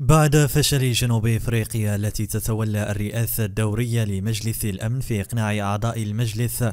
بعد فشل جنوب إفريقيا التي تتولى الرئاسه الدوريه لمجلس الأمن في إقناع أعضاء المجلس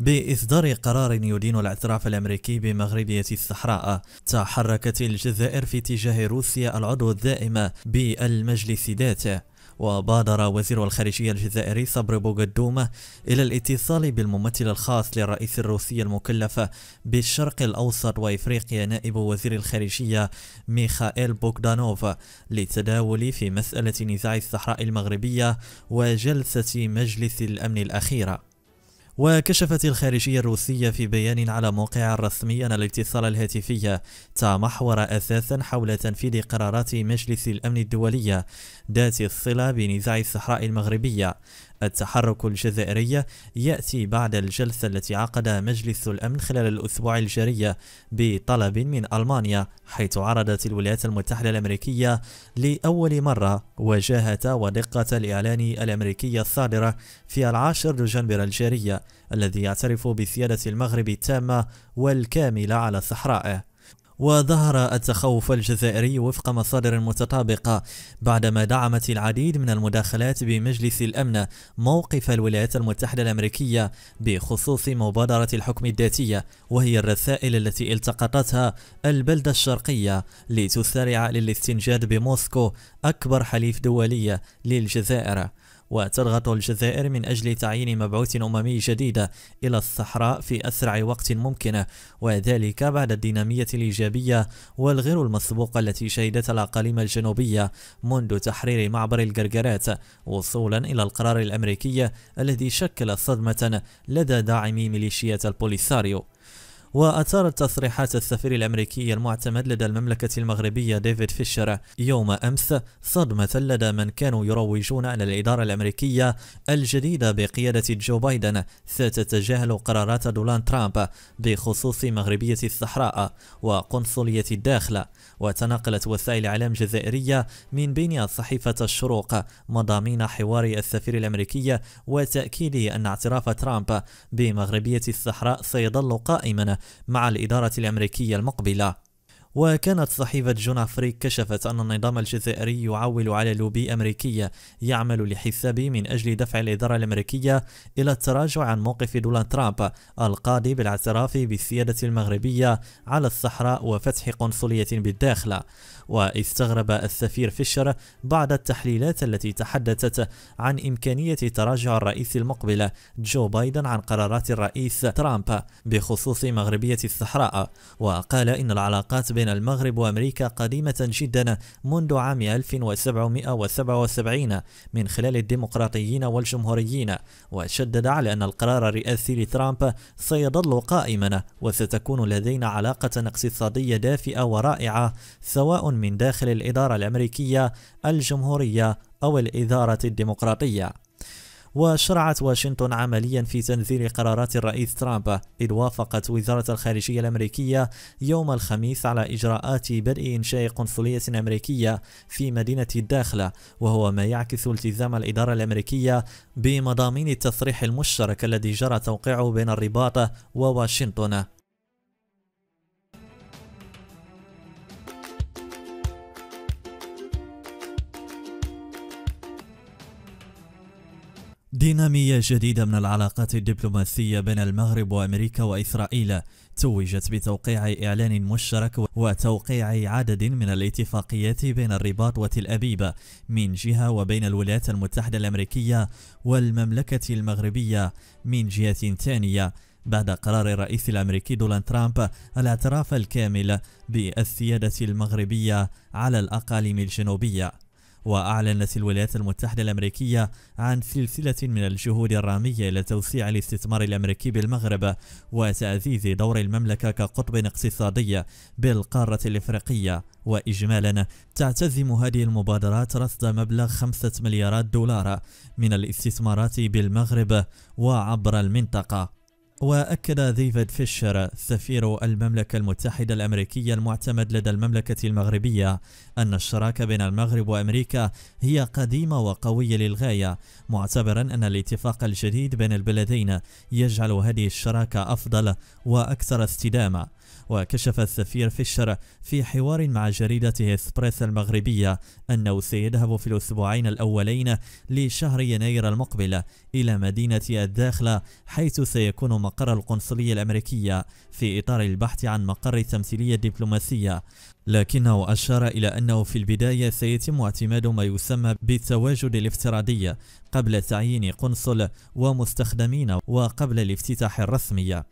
بإصدار قرار يدين الاعتراف الأمريكي بمغربية الصحراء تحركت الجزائر في اتجاه روسيا العضو الدائم بالمجلس ذاته. وبادر وزير الخارجية الجزائري صبري بوغدومة إلى الاتصال بالممثل الخاص للرئيس الروسي المكلف بالشرق الأوسط وإفريقيا نائب وزير الخارجية ميخائيل بوغدانوف للتداول في مسألة نزاع الصحراء المغربية وجلسة مجلس الأمن الأخيرة وكشفت الخارجية الروسية في بيان على موقعها الرسمي أن الاتصال الهاتفي تمحور أساسا حول تنفيذ قرارات مجلس الأمن الدولية ذات الصلة بنزاع الصحراء المغربية. التحرك الجزائري يأتي بعد الجلسة التي عقد مجلس الأمن خلال الأسبوع الجاري بطلب من ألمانيا حيث عرضت الولايات المتحدة الأمريكية لأول مرة وجاهة ودقة الإعلان الأمريكي الصادرة في العاشر دجنبر الجاري الذي يعترف بسيادة المغرب التامة والكاملة على صحرائه وظهر التخوف الجزائري وفق مصادر متطابقة بعدما دعمت العديد من المداخلات بمجلس الأمن موقف الولايات المتحدة الأمريكية بخصوص مبادرة الحكم الذاتية وهي الرسائل التي التقطتها البلدة الشرقية لتسارع للاستنجاد بموسكو أكبر حليف دولي للجزائر. وتضغط الجزائر من أجل تعيين مبعوث أممي جديد إلى الصحراء في أسرع وقت ممكن وذلك بعد الدينامية الإيجابية والغير المسبوقة التي شهدتها الأقاليم الجنوبية منذ تحرير معبر الجرجرات وصولا إلى القرار الأمريكي الذي شكل صدمة لدى داعمي ميليشيات البوليساريو. وأثارت تصريحات السفير الأمريكي المعتمد لدى المملكة المغربية ديفيد فيشر يوم أمس صدمة لدى من كانوا يروجون أن الإدارة الأمريكية الجديدة بقيادة جو بايدن ستتجاهل قرارات دونالد ترامب بخصوص مغربية الصحراء وقنصلية الداخل. وتناقلت وسائل إعلام جزائرية من بينها صحيفة الشروق مضامين حوار السفير الأمريكي وتأكيده أن اعتراف ترامب بمغربية الصحراء سيظل قائما مع الإدارة الأمريكية المقبلة. وكانت صحيفة جون أفريك كشفت أن النظام الجزائري يعول على لوبي أمريكي يعمل لحسابه من أجل دفع الإدارة الأمريكية إلى التراجع عن موقف دونالد ترامب القاضي بالاعتراف بالسيادة المغربية على الصحراء وفتح قنصلية بالداخل. واستغرب السفير فيشر بعد التحليلات التي تحدثت عن إمكانية تراجع الرئيس المقبل جو بايدن عن قرارات الرئيس ترامب بخصوص مغربية الصحراء وقال إن العلاقات بين المغرب وأمريكا قديمة جدا منذ عام 1777 من خلال الديمقراطيين والجمهوريين وشدد على أن القرار الرئاسي لترامب سيظل قائما وستكون لدينا علاقة اقتصادية دافئة ورائعة سواء من داخل الإدارة الأمريكية الجمهورية أو الإدارة الديمقراطية. وشرعت واشنطن عمليا في تنزيل قرارات الرئيس ترامب. إذ وافقت وزارة الخارجية الأمريكية يوم الخميس على إجراءات بدء إنشاء قنصلية أمريكية في مدينة الداخلة وهو ما يعكس التزام الإدارة الأمريكية بمضامين التصريح المشترك الذي جرى توقيعه بين الرباط وواشنطن. دينامية جديدة من العلاقات الدبلوماسية بين المغرب وأمريكا وإسرائيل توجت بتوقيع إعلان مشترك وتوقيع عدد من الاتفاقيات بين الرباط وتل أبيب من جهة وبين الولايات المتحدة الأمريكية والمملكة المغربية من جهة ثانية. بعد قرار الرئيس الأمريكي دونالد ترامب الاعتراف الكامل بالسيادة المغربية على الأقاليم الجنوبية. وأعلنت الولايات المتحدة الأمريكية عن سلسلة من الجهود الرامية إلى توسيع الاستثمار الأمريكي بالمغرب وتعزيز دور المملكة كقطب اقتصادي بالقارة الإفريقية. وإجمالا تعتزم هذه المبادرات رصد مبلغ خمسة مليارات دولار من الاستثمارات بالمغرب وعبر المنطقة. وأكد ديفيد فيشر سفير المملكة المتحدة الأمريكية المعتمد لدى المملكة المغربية أن الشراكة بين المغرب وأمريكا هي قديمة وقوية للغاية معتبرا أن الاتفاق الجديد بين البلدين يجعل هذه الشراكة أفضل وأكثر استدامة. وكشف السفير فيشر في حوار مع جريدة إسبريس المغربية أنه سيذهب في الأسبوعين الأولين لشهر يناير المقبل إلى مدينة الداخلة حيث سيكون مقر القنصلية الأمريكية في إطار البحث عن مقر التمثيلية الدبلوماسية. لكنه أشار إلى أنه في البداية سيتم اعتماد ما يسمى بالتواجد الافتراضي قبل تعيين قنصل ومستخدمين وقبل الافتتاح الرسمي.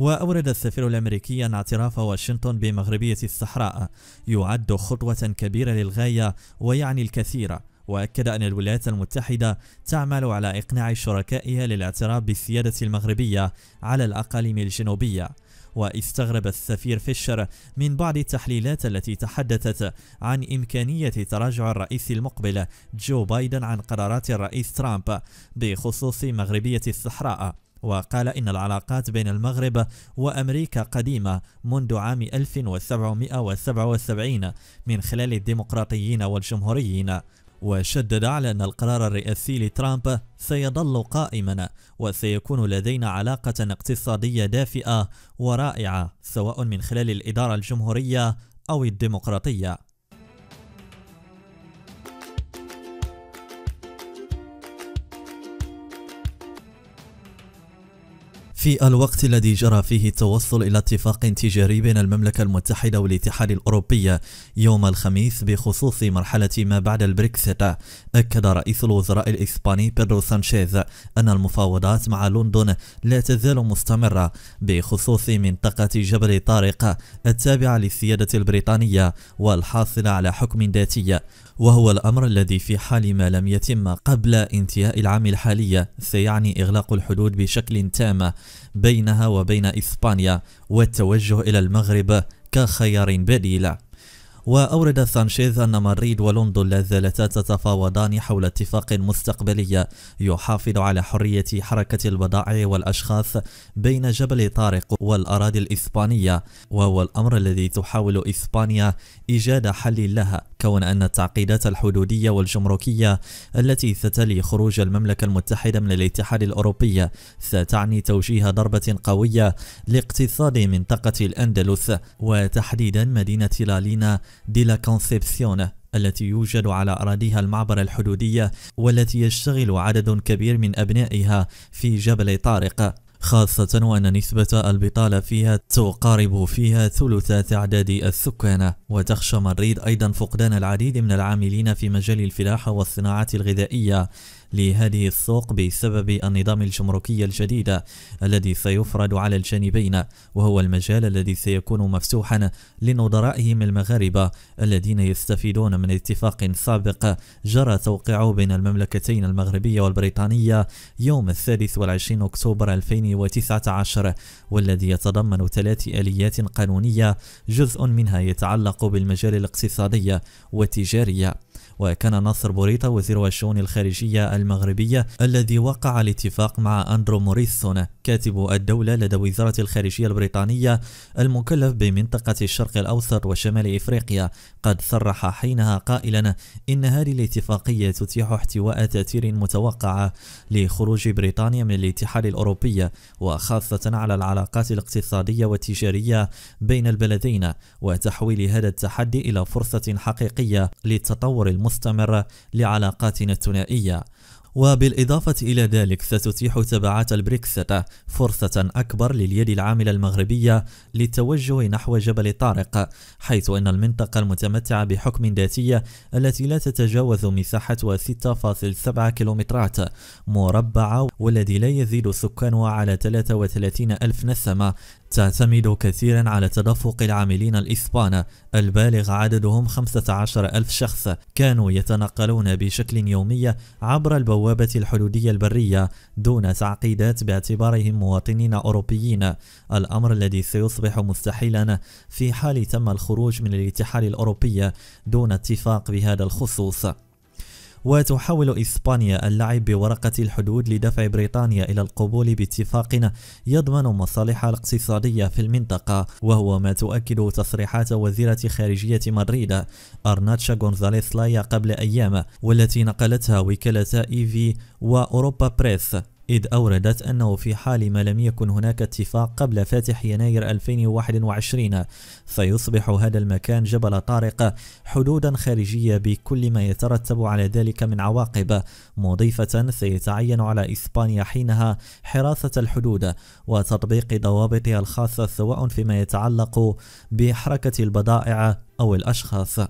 وأورد السفير الأمريكي أن اعتراف واشنطن بمغربية الصحراء يعد خطوة كبيرة للغاية ويعني الكثير وأكد أن الولايات المتحدة تعمل على إقناع شركائها للاعتراف بالسيادة المغربية على الأقاليم الجنوبية. واستغرب السفير فيشر من بعض التحليلات التي تحدثت عن إمكانية تراجع الرئيس المقبل جو بايدن عن قرارات الرئيس ترامب بخصوص مغربية الصحراء. وقال إن العلاقات بين المغرب وأمريكا قديمة منذ عام 1777 من خلال الديمقراطيين والجمهوريين وشدد على أن القرار الرئاسي لترامب سيظل قائما وسيكون لدينا علاقة اقتصادية دافئة ورائعة سواء من خلال الإدارة الجمهورية أو الديمقراطية. في الوقت الذي جرى فيه التوصل إلى اتفاق تجاري بين المملكة المتحدة والاتحاد الأوروبي يوم الخميس بخصوص مرحلة ما بعد البريكسيت. أكد رئيس الوزراء الإسباني بيدرو سانشيز أن المفاوضات مع لندن لا تزال مستمرة بخصوص منطقة جبل طارق التابعة للسيادة البريطانية والحاصلة على حكم ذاتي وهو الأمر الذي في حال ما لم يتم قبل انتهاء العام الحالي سيعني إغلاق الحدود بشكل تام بينها وبين إسبانيا والتوجه إلى المغرب كخيار بديل. وأورد سانشيز أن مدريد ولندن لا زالتا تتفاوضان حول اتفاق مستقبلي يحافظ على حرية حركة البضائع والأشخاص بين جبل طارق والأراضي الإسبانية وهو الأمر الذي تحاول إسبانيا إيجاد حل لها. كون أن التعقيدات الحدودية والجمركية التي ستلي خروج المملكة المتحدة من الاتحاد الأوروبي ستعني توجيه ضربة قوية لاقتصاد منطقة الأندلس وتحديدا مدينة لالينا دي لا كونسيبسيون التي يوجد على أراضيها المعبر الحدودي والتي يشتغل عدد كبير من أبنائها في جبل طارق. خاصة وأن نسبة البطالة فيها تقارب فيها ثلث تعداد السكان. وتخشى مدريد أيضا فقدان العديد من العاملين في مجال الفلاحة والصناعات الغذائية. لهذه السوق بسبب النظام الجمركي الجديد الذي سيفرض على الجانبين وهو المجال الذي سيكون مفتوحا لنظرائهم المغاربة الذين يستفيدون من اتفاق سابق جرى توقيعه بين المملكتين المغربية والبريطانية يوم الثالث والعشرين أكتوبر 2019 والذي يتضمن ثلاث آليات قانونية جزء منها يتعلق بالمجال الاقتصادي والتجاري. وكان ناصر بوريطة وزير الشؤون الخارجية المغربية الذي وقع الاتفاق مع أندرو موريسون كاتب الدولة لدى وزارة الخارجية البريطانية المكلف بمنطقة الشرق الأوسط وشمال إفريقيا. قد صرح حينها قائلا إن هذه الاتفاقية تتيح احتواء تأثير متوقع لخروج بريطانيا من الاتحاد الأوروبي وخاصة على العلاقات الاقتصادية والتجارية بين البلدين وتحويل هذا التحدي إلى فرصة حقيقية للتطور المستمر لعلاقاتنا الثنائية. وبالإضافة إلى ذلك ستتيح تبعات البريكسيت فرصة أكبر لليد العاملة المغربية للتوجه نحو جبل طارق حيث أن المنطقة المتمتعة بحكم ذاتي التي لا تتجاوز مساحتها 6.7 كيلومترات مربعة والذي لا يزيد سكانها على 33 ألف نسمة تعتمد كثيرا على تدفق العاملين الإسبان البالغ عددهم 15 ألف شخص. كانوا يتنقلون بشكل يومي عبر البوابة الحدودية البرية دون تعقيدات باعتبارهم مواطنين أوروبيين. الأمر الذي سيصبح مستحيلا في حال تم الخروج من الاتحاد الأوروبي دون اتفاق بهذا الخصوص. وتحاول إسبانيا اللعب بورقة الحدود لدفع بريطانيا إلى القبول باتفاق يضمن مصالحها الاقتصادية في المنطقة وهو ما تؤكد تصريحات وزيرة خارجية مدريد أرناتشا غونزاليس لايا قبل أيام والتي نقلتها وكالة إيفي وأوروبا بريس. إذ أوردت أنه في حال ما لم يكن هناك اتفاق قبل فاتح يناير 2021 فيصبح هذا المكان جبل طارق حدودا خارجية بكل ما يترتب على ذلك من عواقب مضيفة سيتعين على إسبانيا حينها حراسة الحدود وتطبيق ضوابطها الخاصة سواء فيما يتعلق بحركة البضائع أو الأشخاص.